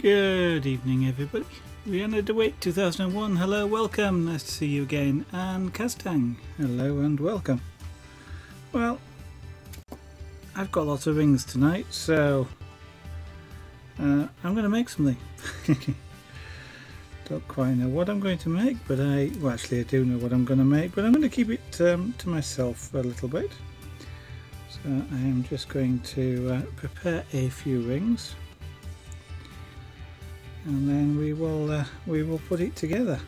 Good evening, everybody. Rihanna DeWitt, 2001. Hello, welcome. Nice to see you again. And Kastang. Hello and welcome. Well, I've got lots of rings tonight, so uh, I'm going to make something. Don't quite know what I'm going to make, but I, well, actually, I do know what I'm going to make, but I'm going to keep it um, to myself for a little bit. So I am just going to uh, prepare a few rings and then we will uh, we will put it together.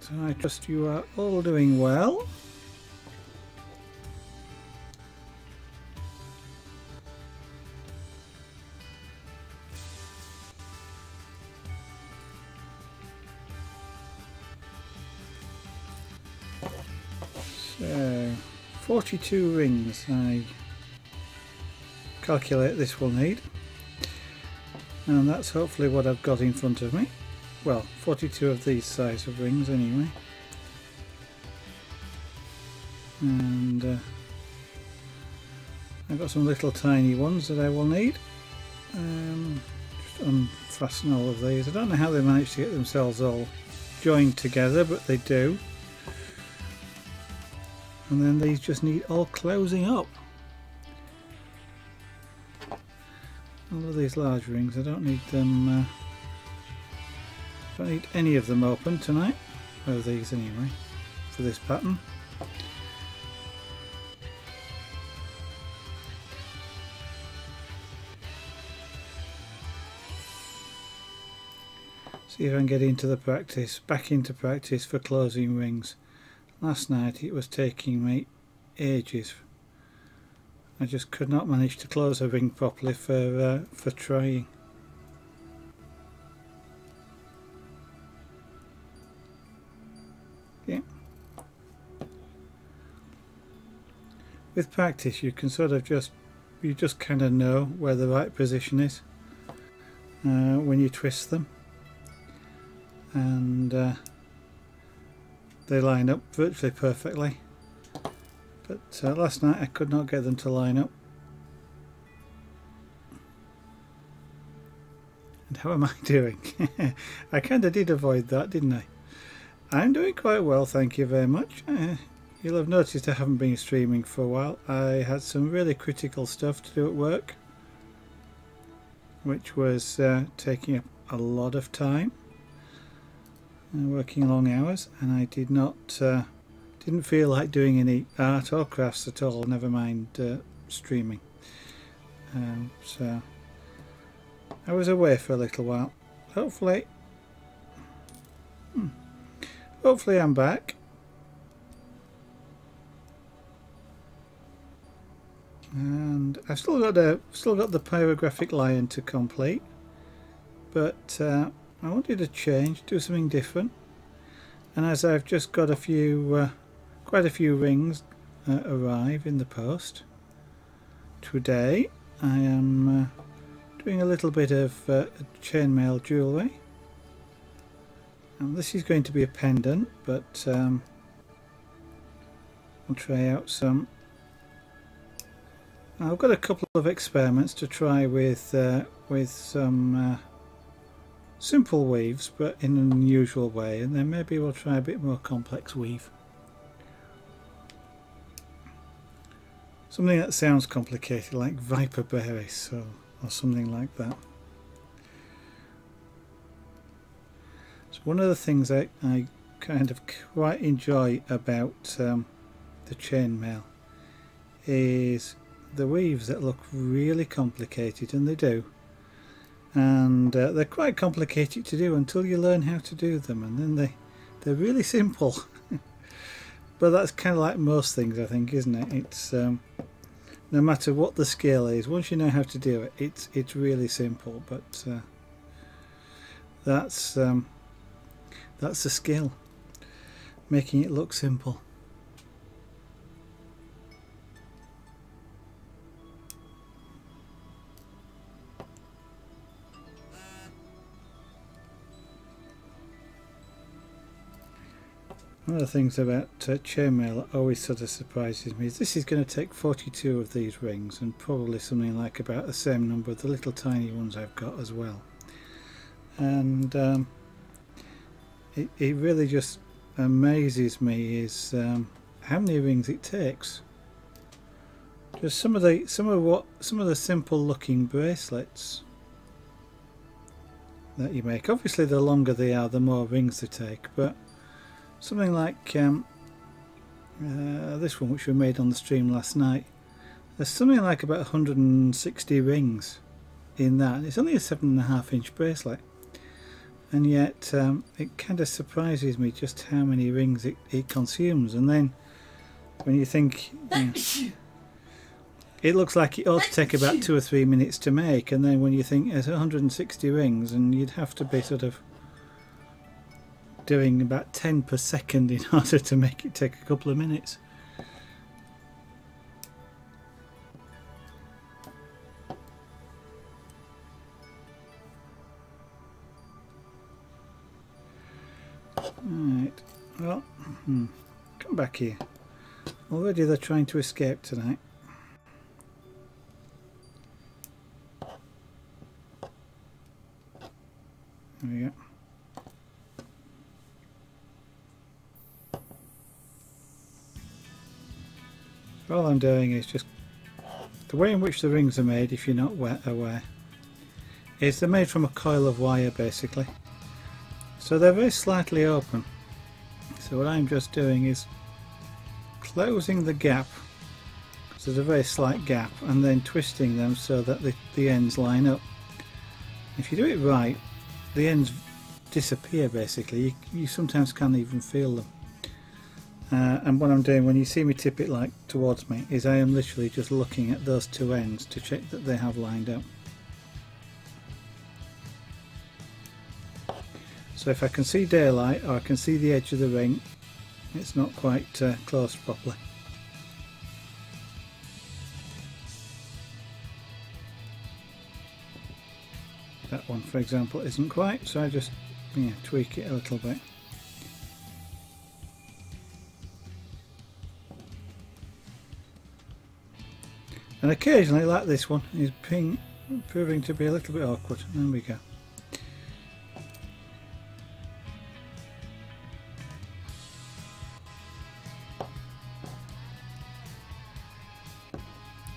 So I trust you are all doing well. So, 42 rings I calculate this will need. And that's hopefully what I've got in front of me. Well 42 of these size of rings anyway. And uh, I've got some little tiny ones that I will need. Um, just unfasten all of these. I don't know how they managed to get themselves all joined together but they do. And then these just need all closing up all of these large rings I don't need them uh, don't need any of them open tonight. Of these anyway? For this pattern. See if I can get into the practice back into practice for closing rings. Last night it was taking me ages I just could not manage to close a ring properly for uh, for trying. Yeah. With practice you can sort of just you just kind of know where the right position is uh, when you twist them and uh, they line up virtually perfectly but uh, last night I could not get them to line up. And how am I doing? I kind of did avoid that didn't I? I'm doing quite well thank you very much. Uh, you'll have noticed I haven't been streaming for a while. I had some really critical stuff to do at work which was uh, taking up a lot of time uh, working long hours and I did not uh, didn't feel like doing any art or crafts at all, never mind uh, streaming. Um, so I was away for a little while. Hopefully, hmm, hopefully I'm back. And I've still got the still got the pyrographic lion to complete, but uh, I wanted to change, do something different. And as I've just got a few uh, Quite a few rings uh, arrive in the post. Today I am uh, doing a little bit of uh, chainmail jewellery. And this is going to be a pendant, but um, I'll try out some. I've got a couple of experiments to try with uh, with some uh, simple weaves, but in an unusual way, and then maybe we'll try a bit more complex weave. Something that sounds complicated like Vipera Berus or, or something like that. So one of the things I, I kind of quite enjoy about um, the chainmail is the weaves that look really complicated and they do. And uh, they're quite complicated to do until you learn how to do them and then they they're really simple. But that's kind of like most things I think isn't it? It's um, no matter what the skill is once you know how to do it it's it's really simple but uh, that's um, that's the skill making it look simple One of the things about uh, chainmail always sort of surprises me is this is going to take 42 of these rings and probably something like about the same number of the little tiny ones I've got as well. And um, it, it really just amazes me is um, how many rings it takes. Just some of the some of what some of the simple looking bracelets that you make. Obviously the longer they are the more rings they take but something like um, uh, this one which we made on the stream last night. There's something like about 160 rings in that it's only a seven and a half inch bracelet. And yet um, it kind of surprises me just how many rings it, it consumes. And then when you think you know, it looks like it ought to take about two or three minutes to make. And then when you think it's 160 rings and you'd have to be sort of doing about 10 per second in order to make it take a couple of minutes. Right, well, hmm. come back here. Already they're trying to escape tonight. I'm doing is just the way in which the rings are made if you're not aware is they're made from a coil of wire basically. So they're very slightly open. So what I'm just doing is closing the gap because there's a very slight gap and then twisting them so that the, the ends line up. If you do it right the ends disappear basically. You, you sometimes can't even feel them. Uh, and what I'm doing when you see me tip it like towards me is I am literally just looking at those two ends to check that they have lined up. So if I can see daylight or I can see the edge of the ring it's not quite uh, closed properly. That one for example isn't quite so I just yeah, tweak it a little bit. And occasionally like this one is ping, proving to be a little bit awkward. There we go.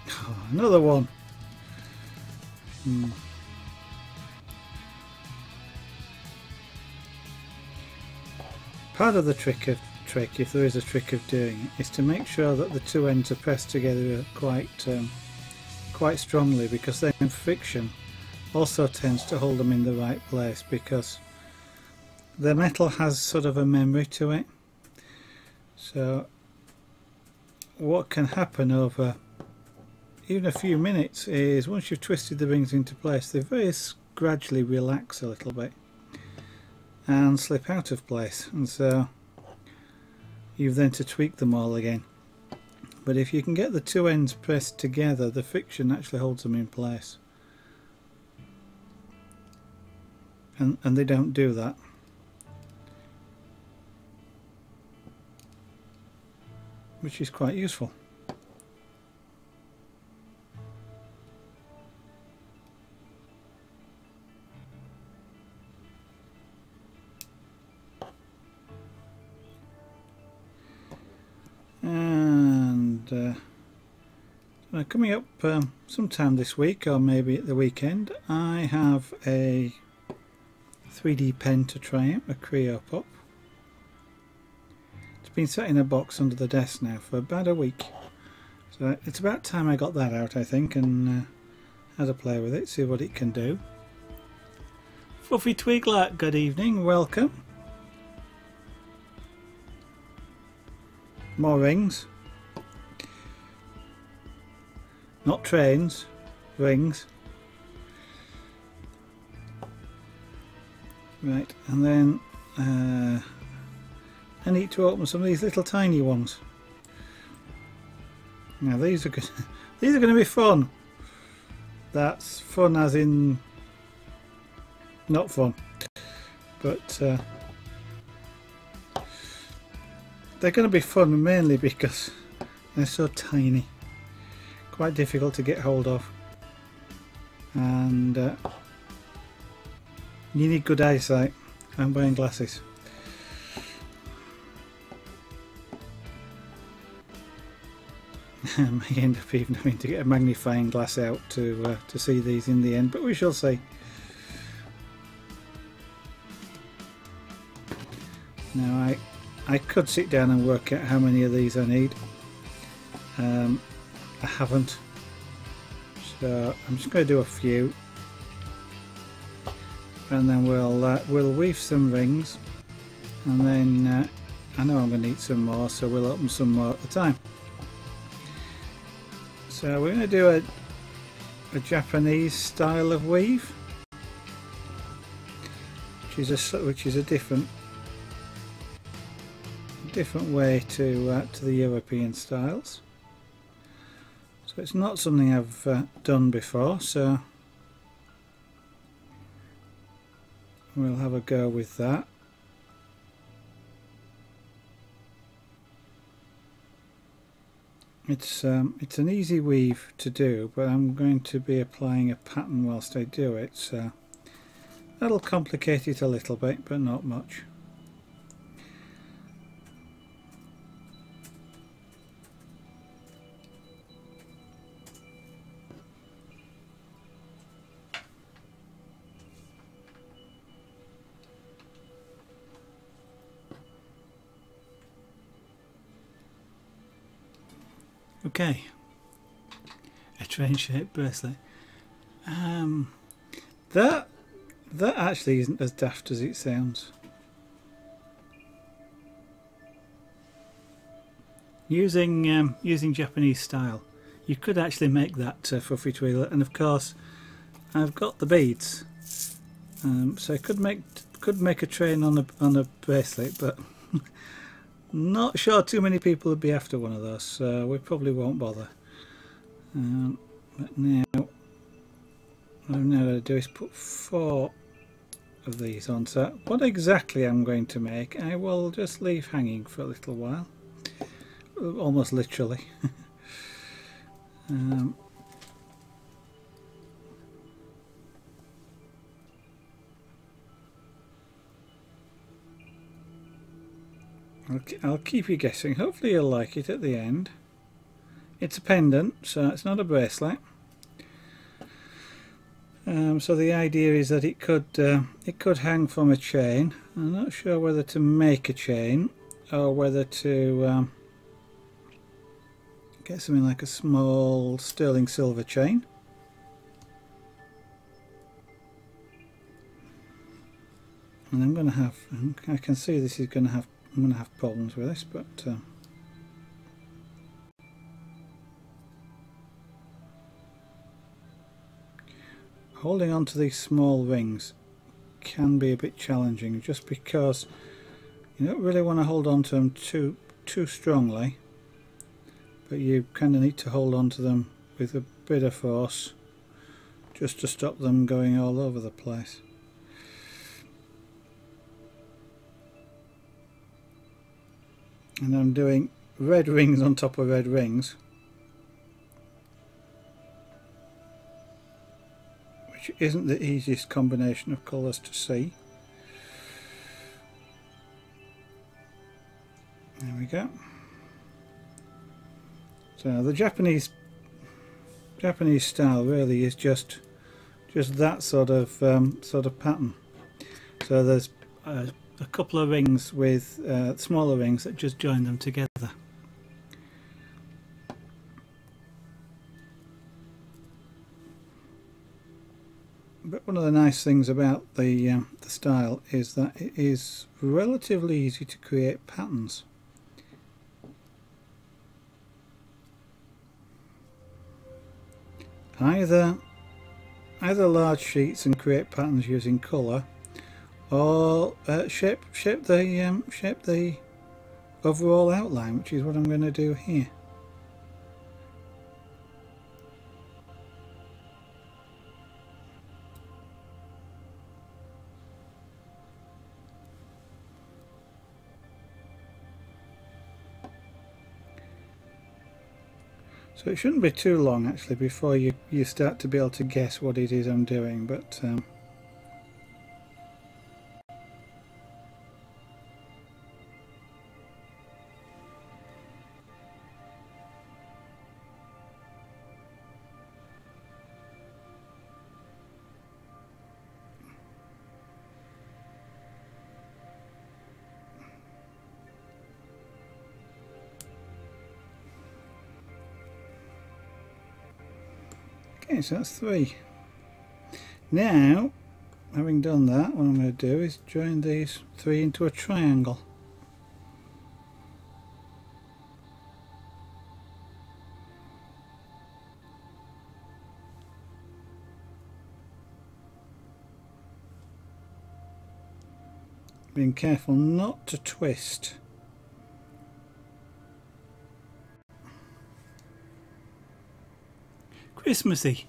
Oh, another one. Hmm. part of the trick of trick, if there is a trick of doing it, is to make sure that the two ends are pressed together quite um, quite strongly because then friction also tends to hold them in the right place because the metal has sort of a memory to it. So what can happen over even a few minutes is once you've twisted the rings into place they very gradually relax a little bit and slip out of place and so you've then to tweak them all again. But if you can get the two ends pressed together the friction actually holds them in place. And, and they don't do that. Which is quite useful uh, coming up um, sometime this week or maybe at the weekend I have a 3D pen to try out, a Creo Pop. It's been sat in a box under the desk now for about a week so it's about time I got that out I think and uh, had a play with it, see what it can do. Fluffy Twiglet, good evening, welcome. More rings. Not trains, rings. Right, and then uh, I need to open some of these little tiny ones. Now these are good. these are going to be fun. That's fun as in not fun, but uh, they're going to be fun mainly because they're so tiny quite difficult to get hold of. And uh, you need good eyesight I'm wearing glasses. I may end up even having to get a magnifying glass out to uh, to see these in the end but we shall see. Now I I could sit down and work out how many of these I need. Um, I haven't. So I'm just going to do a few. And then we'll uh, we'll weave some rings. And then uh, I know I'm going to need some more so we'll open some more at a time. So we're going to do a, a Japanese style of weave. Which is a which is a different different way to uh, to the European styles so it's not something I've uh, done before so we'll have a go with that. It's um, it's an easy weave to do but I'm going to be applying a pattern whilst I do it so that'll complicate it a little bit but not much Okay, a train shaped bracelet. Um, that that actually isn't as daft as it sounds. Using um, using Japanese style, you could actually make that uh, fluffy twiglet, and of course, I've got the beads, um, so I could make could make a train on a on a bracelet, but not sure too many people would be after one of those, so we probably won't bother. Um, but now, what I'm now going to do is put four of these on. So what exactly I'm going to make, I will just leave hanging for a little while. Almost literally. um, I'll, I'll keep you guessing. Hopefully you'll like it at the end. It's a pendant, so it's not a bracelet. Um, so the idea is that it could uh, it could hang from a chain. I'm not sure whether to make a chain or whether to um, get something like a small sterling silver chain. And I'm going to have, I can see this is going to have I'm going to have problems with this, but uh, holding on to these small rings can be a bit challenging just because you don't really want to hold on to them too too strongly but you kind of need to hold on to them with a bit of force just to stop them going all over the place and I'm doing red rings on top of red rings. Which isn't the easiest combination of colours to see. There we go. So the Japanese Japanese style really is just just that sort of um, sort of pattern. So there's uh, a couple of rings with uh, smaller rings that just join them together. But one of the nice things about the, um, the style is that it is relatively easy to create patterns. Either either large sheets and create patterns using colour or uh, shape, shape the um, shape the overall outline, which is what I'm going to do here. So it shouldn't be too long actually before you, you start to be able to guess what it is I'm doing, but um, Okay, so that's three. Now, having done that, what I'm going to do is join these three into a triangle. Being careful not to twist. Christmassy.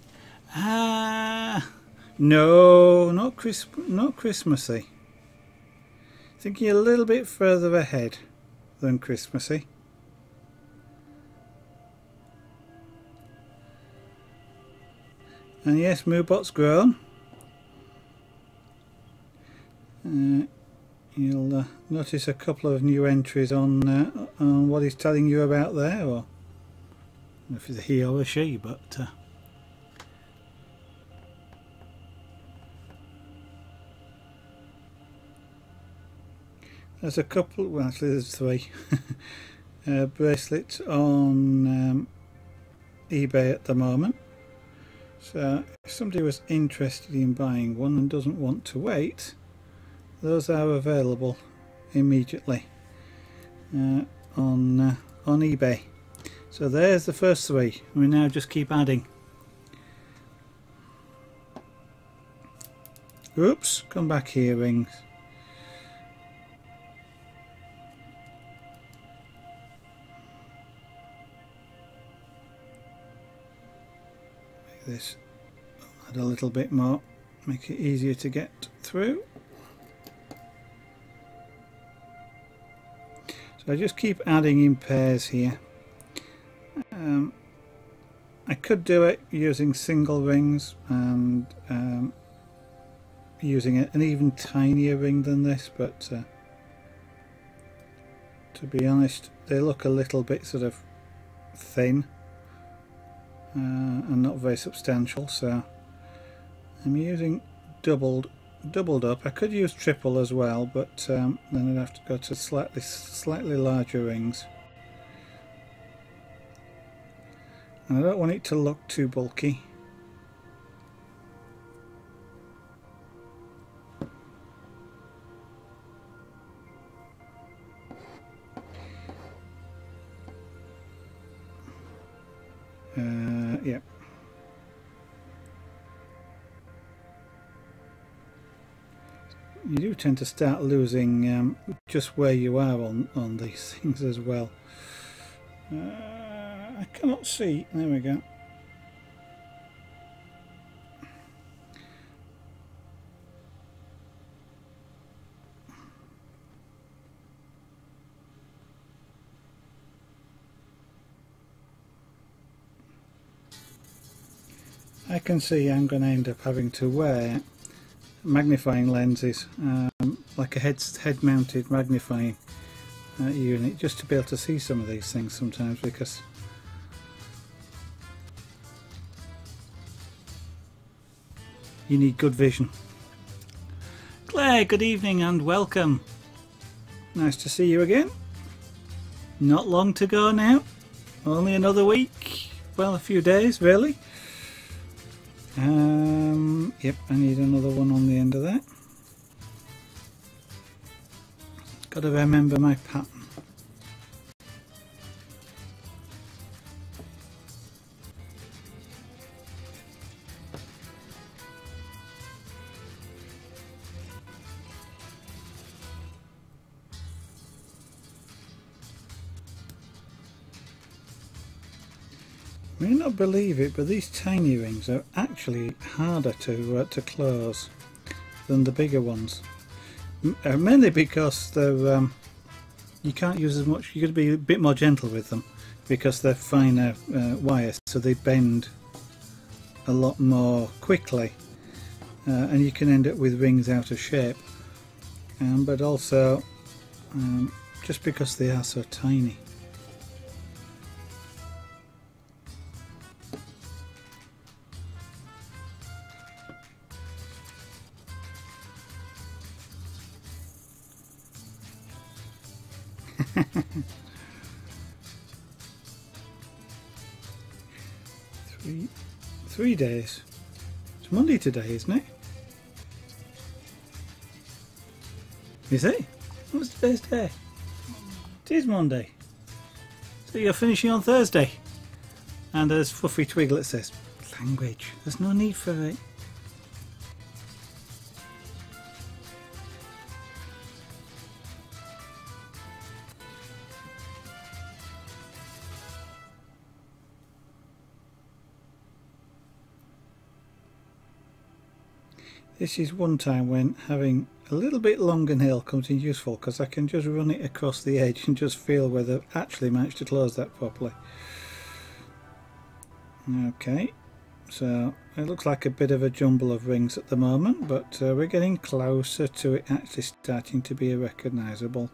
Ah, no, not Chris, not Christmassy. Thinking a little bit further ahead than Christmassy. And yes, Moobot's grown. Uh, you'll uh, notice a couple of new entries on uh, on what he's telling you about there, or if it's he or a she, but. There's a couple, well actually there's three uh, bracelets on um, eBay at the moment. So if somebody was interested in buying one and doesn't want to wait, those are available immediately uh, on uh, on eBay. So there's the first three. We now just keep adding. Oops, come back here rings. This. Add a little bit more. Make it easier to get through. So I just keep adding in pairs here. Um, I could do it using single rings and um, using an even tinier ring than this but uh, to be honest they look a little bit sort of thin uh, and not very substantial so I'm using doubled doubled up. I could use triple as well but um, then I'd have to go to slightly slightly larger rings. And I don't want it to look too bulky. Uh, yeah. You do tend to start losing um, just where you are on, on these things as well. Uh, I cannot see. There we go. Can see I'm going to end up having to wear magnifying lenses, um, like a head, head mounted magnifying uh, unit, just to be able to see some of these things sometimes because you need good vision. Claire, good evening and welcome. Nice to see you again. Not long to go now, only another week, well a few days really. Um, yep, I need another one on the end of that. Got to remember my pattern. Believe it, but these tiny rings are actually harder to uh, to close than the bigger ones. M uh, mainly because they're um, you can't use as much. You've got to be a bit more gentle with them. because they're finer uh, wires so they bend a lot more quickly uh, and you can end up with rings out of shape um, but also um, just because they are so tiny days. It's Monday today, isn't it? Is it? What's today's day? It is Monday. So you're finishing on Thursday. And as Fluffy Twiglet says, language. There's no need for it. This is one time when having a little bit longer nail comes in useful because I can just run it across the edge and just feel whether I've actually managed to close that properly. Okay, so it looks like a bit of a jumble of rings at the moment but uh, we're getting closer to it actually starting to be a recognisable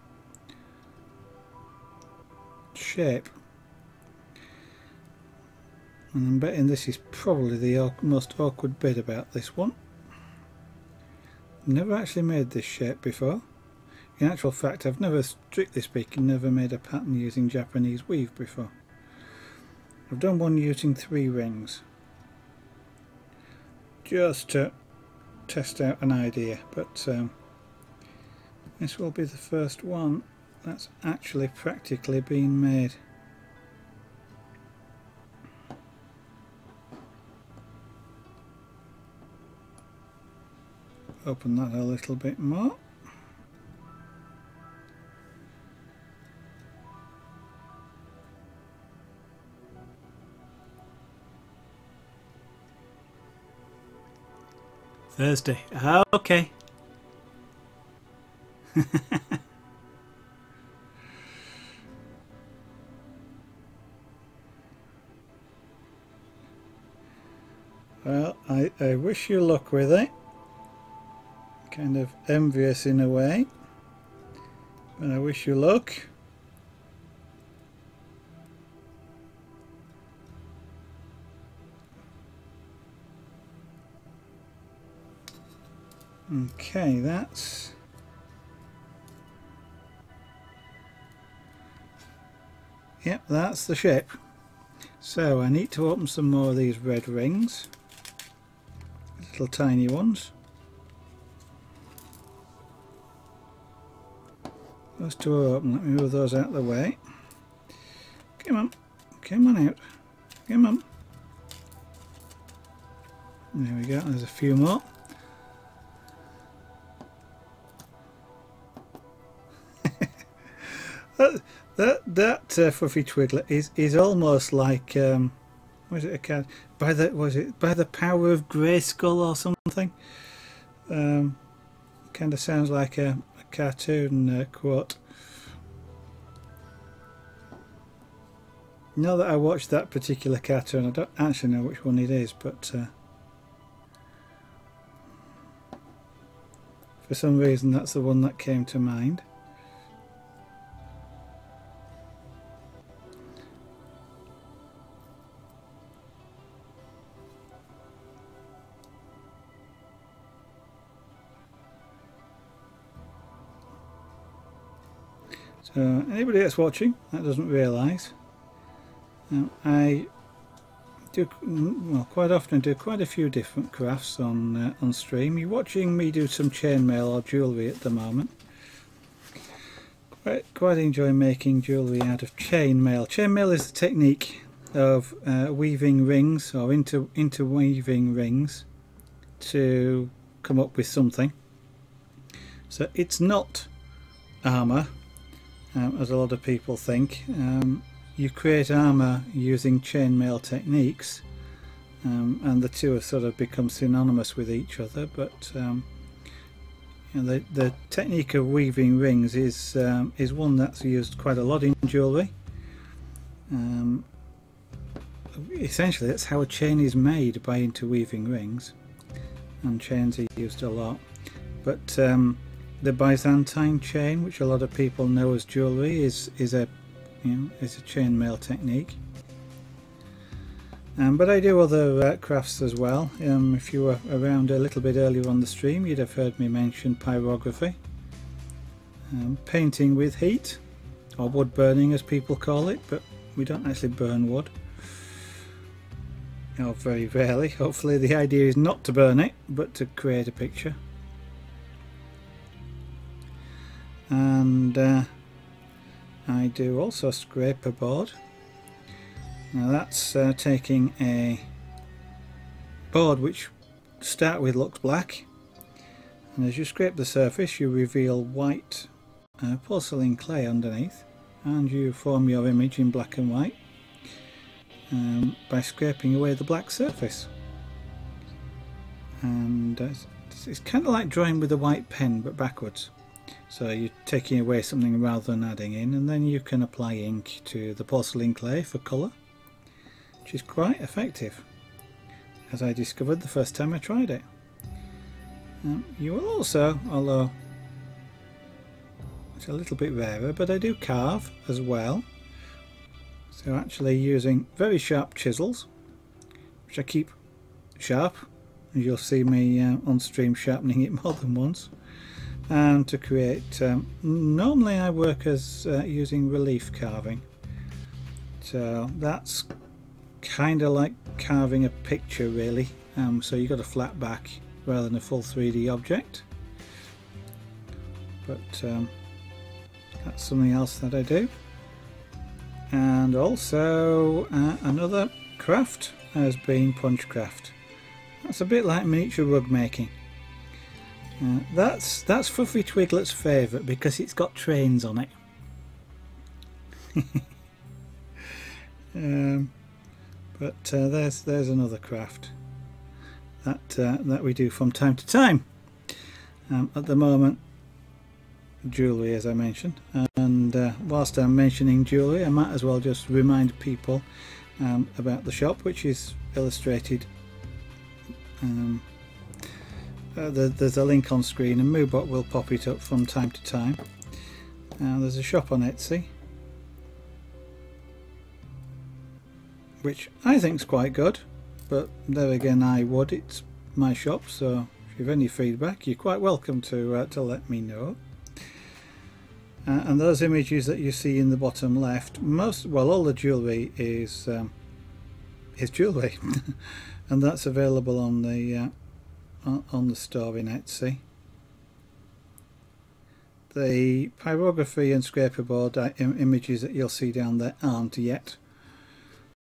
shape. And I'm betting this is probably the most awkward bit about this one. Never actually made this shape before. In actual fact, I've never, strictly speaking, never made a pattern using Japanese weave before. I've done one using three rings. Just to test out an idea, but um, this will be the first one that's actually practically been made. Open that a little bit more Thursday. Ah, okay. well, I, I wish you luck with it kind of envious in a way. But I wish you luck. Okay that's yep that's the ship. So I need to open some more of these red rings. Little tiny ones Those two are open. Let me move those out of the way. Come on. Come on out. Come on. There we go. There's a few more. that that, that uh, fluffy twiglet is is almost like um, was it a cat by the was it by the power of Grayskull or something? Um, kind of sounds like a, cartoon uh, quote. Now that I watched that particular cartoon, I don't actually know which one it is, but uh, for some reason that's the one that came to mind. So anybody that's watching that doesn't realise, um, I do well quite often do quite a few different crafts on uh, on stream. You're watching me do some chainmail or jewellery at the moment. Quite quite enjoy making jewellery out of chainmail. Chainmail is the technique of uh, weaving rings or inter interweaving rings to come up with something. So it's not armour um, as a lot of people think. Um, you create armour using chainmail techniques um, and the two have sort of become synonymous with each other but um, you know, the, the technique of weaving rings is um, is one that's used quite a lot in jewellery essentially, that's how a chain is made by interweaving rings, and chains are used a lot. But um, the Byzantine chain, which a lot of people know as jewellery, is is a you know is a chainmail technique. Um, but I do other uh, crafts as well. Um, if you were around a little bit earlier on the stream, you'd have heard me mention pyrography, um, painting with heat, or wood burning as people call it, but we don't actually burn wood. Or very rarely. Hopefully, the idea is not to burn it, but to create a picture. And uh, I do also scraper board. Now that's uh, taking a board which start with looks black. And as you scrape the surface you reveal white uh, porcelain clay underneath. And you form your image in black and white um, by scraping away the black surface. And uh, it's, it's kind of like drawing with a white pen but backwards so you're taking away something rather than adding in and then you can apply ink to the porcelain clay for colour which is quite effective as I discovered the first time I tried it. Um, you will also, although it's a little bit rarer, but I do carve as well. So actually using very sharp chisels, which I keep sharp, as you'll see me uh, on stream sharpening it more than once and to create um, normally I work as uh, using relief carving. So that's kind of like carving a picture really. Um, so you've got a flat back rather than a full 3D object. But um, that's something else that I do. And also uh, another craft has been punchcraft. That's a bit like miniature rug making uh, that's that's Fluffy Twiglet's favourite because it's got trains on it. um, but uh, there's there's another craft that uh, that we do from time to time. Um, at the moment, jewellery, as I mentioned, and uh, whilst I'm mentioning jewellery, I might as well just remind people um, about the shop, which is illustrated. Um, uh, the, there's a link on screen and Moobot will pop it up from time to time. Now there's a shop on Etsy which I think is quite good but there again I would, it's my shop so if you have any feedback you're quite welcome to, uh, to let me know. Uh, and those images that you see in the bottom left, most well all the jewellery is um, is jewellery and that's available on the uh, on the store in Etsy. The pyrography and scraper board uh, images that you'll see down there aren't yet.